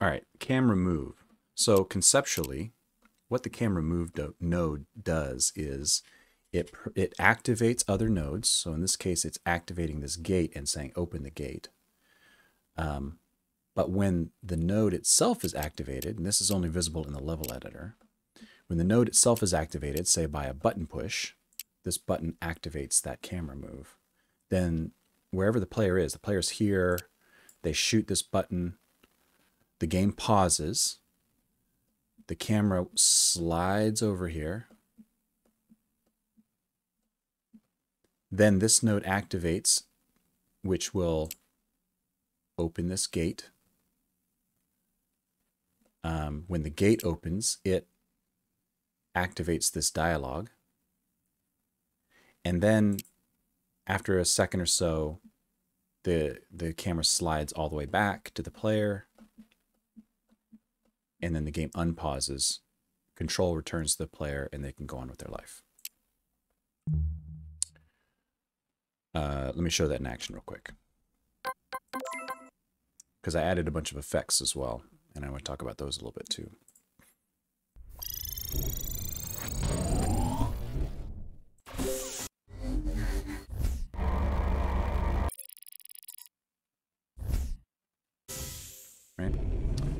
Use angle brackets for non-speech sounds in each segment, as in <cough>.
All right, camera move. So conceptually, what the camera move do- node does is it it activates other nodes. So in this case, it's activating this gate and saying open the gate. Um, but when the node itself is activated, and this is only visible in the level editor, when the node itself is activated, say by a button push, this button activates that camera move. Then wherever the player is, the player's here, they shoot this button, the game pauses, the camera slides over here. Then this node activates, which will open this gate. Um, when the gate opens, it activates this dialog. And then after a second or so, the the camera slides all the way back to the player and then the game unpauses control returns to the player and they can go on with their life. Uh, let me show that in action real quick. Because i added a bunch of effects as well and i want to talk about those a little bit too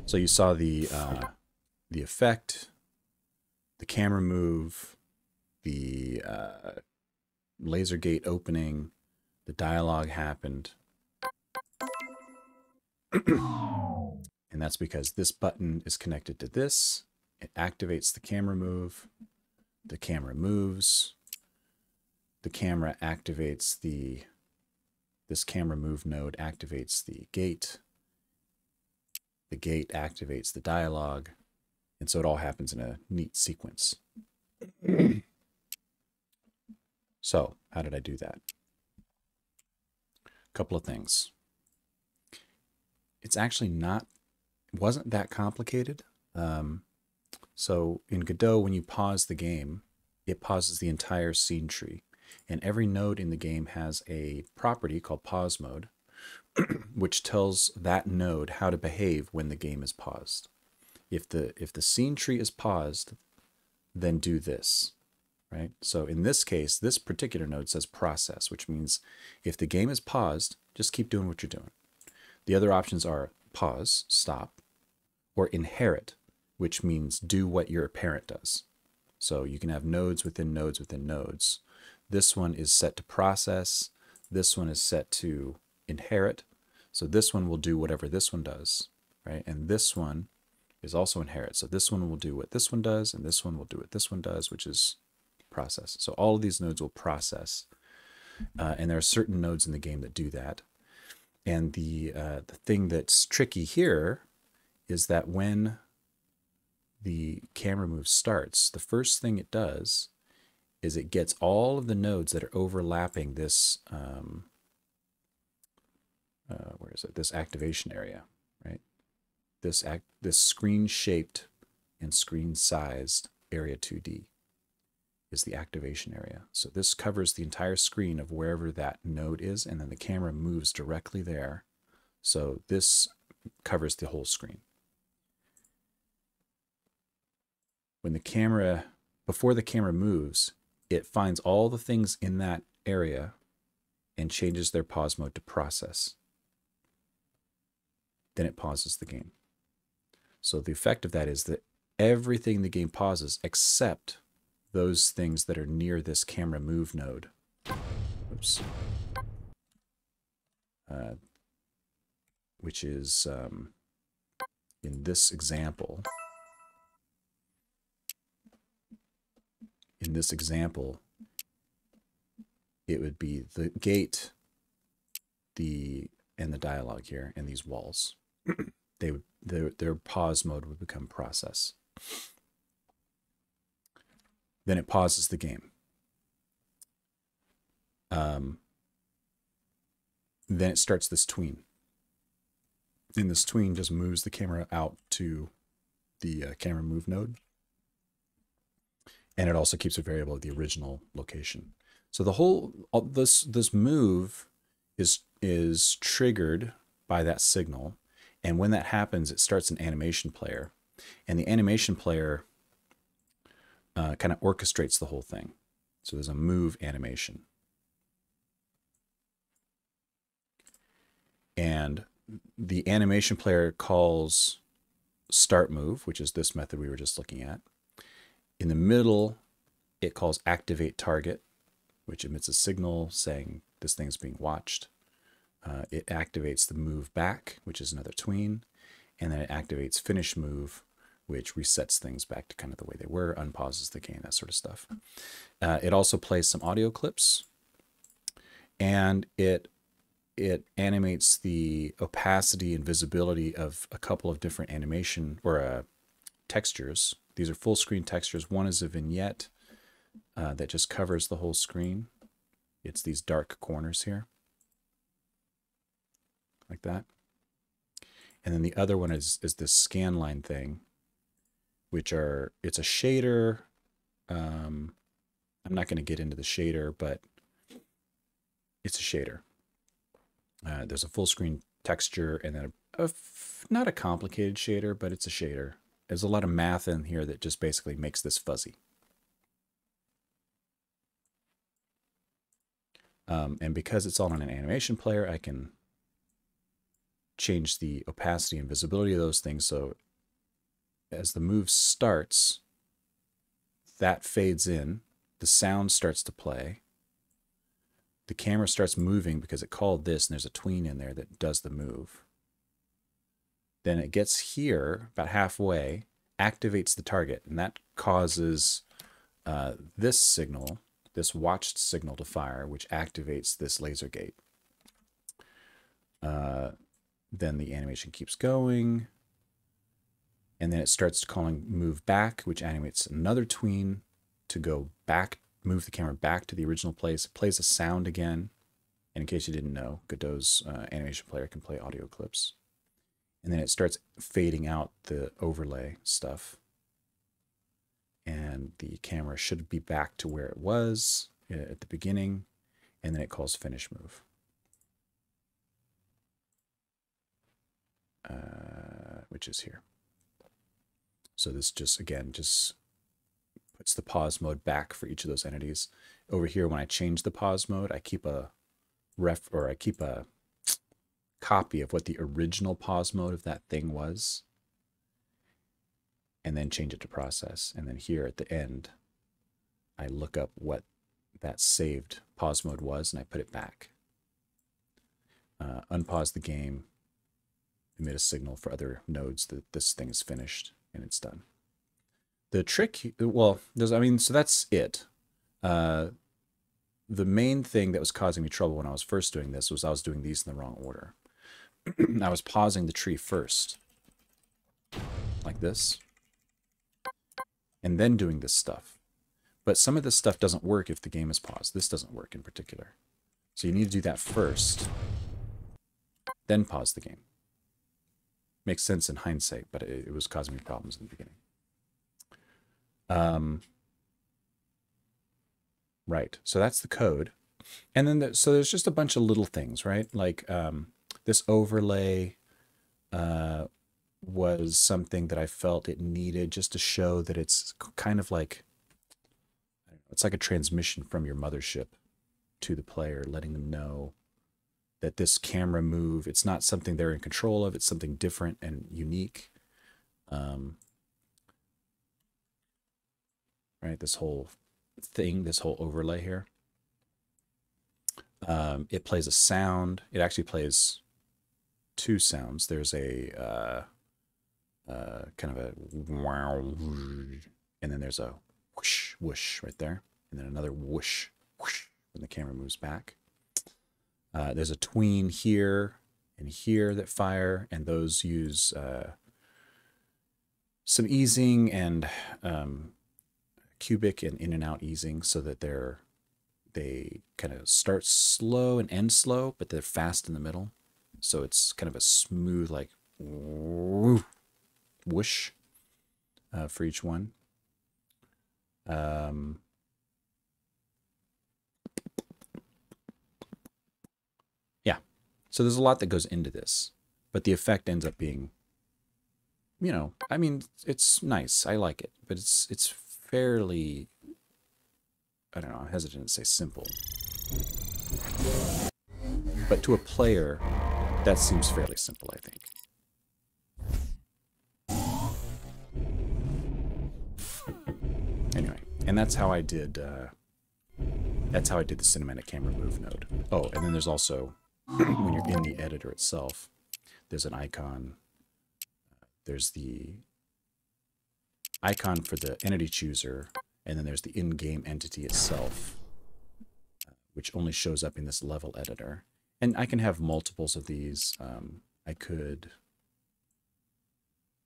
So you saw the uh, the effect, the camera move, the uh, laser gate opening, the dialogue happened. <clears throat> and that's because this button is connected to this. It activates the camera move. The camera moves. The camera activates the, this camera move node activates the gate the gate activates the dialogue. And so it all happens in a neat sequence. <clears throat> so, how did I do that? A couple of things. It's actually not, wasn't that complicated. Um, so in Godot, when you pause the game, it pauses the entire scene tree. And every node in the game has a property called pause mode <clears throat> which tells that node how to behave when the game is paused. If the if the scene tree is paused, then do this, right? So in this case, this particular node says process, which means if the game is paused, just keep doing what you're doing. The other options are pause, stop, or inherit, which means do what your parent does. So you can have nodes within nodes within nodes. This one is set to process. This one is set to inherit. So this one will do whatever this one does, right? And this one is also inherit. So this one will do what this one does, and this one will do what this one does, which is process. So all of these nodes will process. Uh, and there are certain nodes in the game that do that. And the, uh, the thing that's tricky here is that when the camera move starts, the first thing it does is it gets all of the nodes that are overlapping this um, uh, where is it? This activation area, right? This act, this screen shaped and screen sized area 2D is the activation area. So this covers the entire screen of wherever that node is, and then the camera moves directly there. So this covers the whole screen. When the camera, before the camera moves, it finds all the things in that area and changes their pause mode to process then it pauses the game. So the effect of that is that everything in the game pauses except those things that are near this camera move node. Oops. Uh, which is um, in this example. In this example, it would be the gate, the and the dialogue here, and these walls they would their their pause mode would become process. Then it pauses the game. Um, then it starts this tween. And this tween just moves the camera out to the uh, camera move node. And it also keeps a variable at the original location. So the whole this this move is is triggered by that signal And when that happens, it starts an animation player. And the animation player uh, kind of orchestrates the whole thing. So there's a move animation. And the animation player calls start move, which is this method we were just looking at. In the middle, it calls activate target, which emits a signal saying this thing is being watched. Uh, it activates the move back, which is another tween, and then it activates finish move, which resets things back to kind of the way they were, unpauses the game, that sort of stuff. Uh, it also plays some audio clips, and it it animates the opacity and visibility of a couple of different animation or uh, textures. These are full screen textures. One is a vignette uh, that just covers the whole screen. It's these dark corners here, like that. And then the other one is is this scan line thing, which are it's a shader. Um, I'm not going to get into the shader, but it's a shader. Uh, there's a full screen texture and then a, not a complicated shader, but it's a shader. There's a lot of math in here that just basically makes this fuzzy. Um, and because it's all on an animation player, I can change the opacity and visibility of those things. So as the move starts, that fades in, the sound starts to play, the camera starts moving because it called this and there's a tween in there that does the move. Then it gets here about halfway, activates the target, and that causes uh, this signal, this watched signal to fire, which activates this laser gate. Uh, then the animation keeps going. And then it starts calling move back, which animates another tween to go back move the camera back to the original place. It plays a sound again. And in case you didn't know, Godot's uh, animation player can play audio clips. And then it starts fading out the overlay stuff. And the camera should be back to where it was uh, at the beginning. And then it calls finish move. Uh, which is here. So this just, again, just puts the pause mode back for each of those entities. Over here, when I change the pause mode, I keep a ref or I keep a copy of what the original pause mode of that thing was and then change it to process. And then here at the end, I look up what that saved pause mode was and I put it back. Uh, unpause the game, emit a signal for other nodes that this thing is finished and it's done the trick, well, there's, I mean, so that's it. Uh, the main thing that was causing me trouble when I was first doing this was I was doing these in the wrong order. <clears throat> I was pausing the tree first, like this, and then doing this stuff. But some of this stuff doesn't work if the game is paused. This doesn't work in particular. So you need to do that first, then pause the game. Makes sense in hindsight, but it, it was causing me problems in the beginning. Um, right. So that's the code. And then, the, so there's just a bunch of little things, right? Like um, this overlay uh, was something that I felt it needed just to show that it's kind of like, it's like a transmission from your mothership to the player, letting them know that this camera move, it's not something they're in control of, it's something different and unique. Um, right? This whole thing, this whole overlay here. Um, it plays a sound. It actually plays two sounds. There's a uh, uh, kind of a wow, and then there's a whoosh, whoosh right there, and then another whoosh, whoosh when the camera moves back. Uh, there's a tween here and here that fire, and those use uh, some easing and um, cubic and in and out easing so that they're they kind of start slow and end slow, but they're fast in the middle. So it's kind of a smooth like whoosh uh, for each one. Um, so there's a lot that goes into this. but the effect ends up being, you know, I mean, it's nice. I like it, but it's it's fairly, I don't know, I'm hesitant to say simple. But to a player, that seems fairly simple, I think. Anyway, and that's how I did. Uh, that's how I did the cinematic camera move node. Oh, and then there's also when you're in the editor itself, there's an icon. There's the icon for the entity chooser, and then there's the in-game entity itself, which only shows up in this level editor. And I can have multiples of these. Um, I could,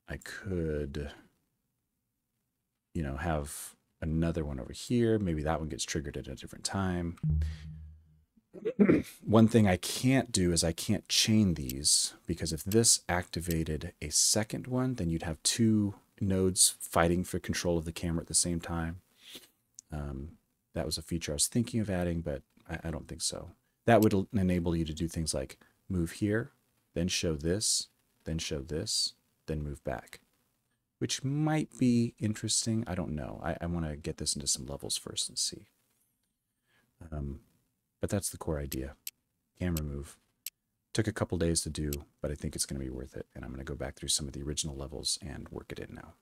I could, you know, have another one over here. Maybe that one gets triggered at a different time. One thing I can't do is I can't chain these because if this activated a second one, then you'd have two nodes fighting for control of the camera at the same time. Um, that was a feature I was thinking of adding, but I, I don't think so. That would enable you to do things like move here, then show this, then show this, then move back, which might be interesting. I don't know. I, I want to get this into some levels first and see. Um, but that's the core idea. Camera move. Took a couple days to do, but I think it's going to be worth it. And I'm going to go back through some of the original levels and work it in now.